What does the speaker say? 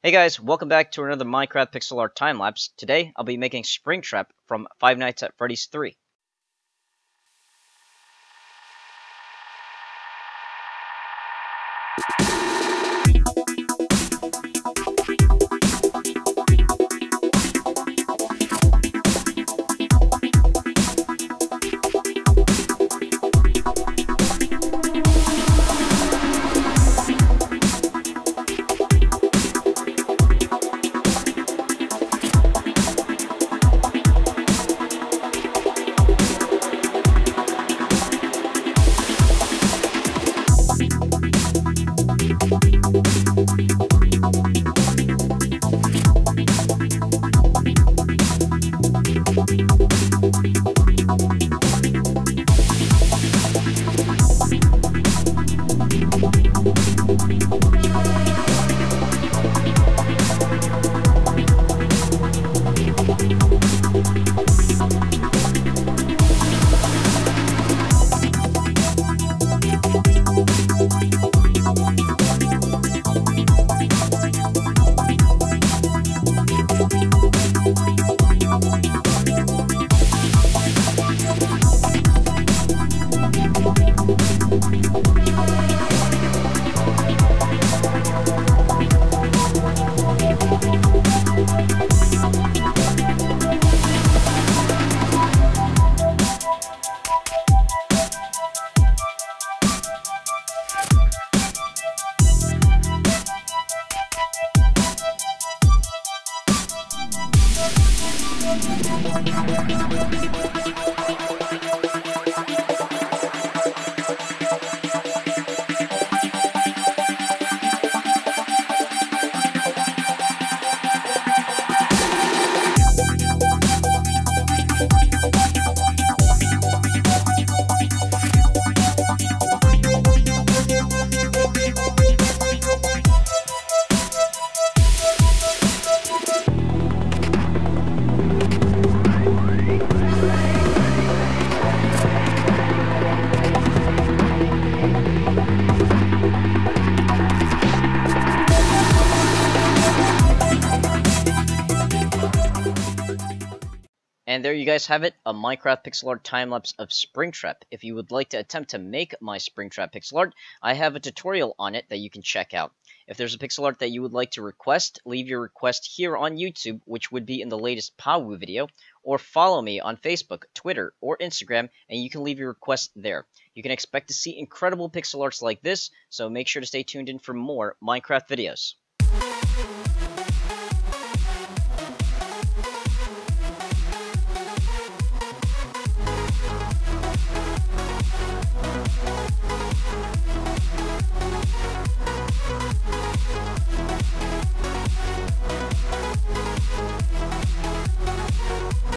Hey guys, welcome back to another Minecraft pixel art time lapse. Today, I'll be making Springtrap from Five Nights at Freddy's 3. Música And there you guys have it, a Minecraft pixel art time-lapse of Springtrap. If you would like to attempt to make my Springtrap pixel art, I have a tutorial on it that you can check out. If there's a pixel art that you would like to request, leave your request here on YouTube, which would be in the latest Pawu video, or follow me on Facebook, Twitter, or Instagram, and you can leave your request there. You can expect to see incredible pixel arts like this, so make sure to stay tuned in for more Minecraft videos.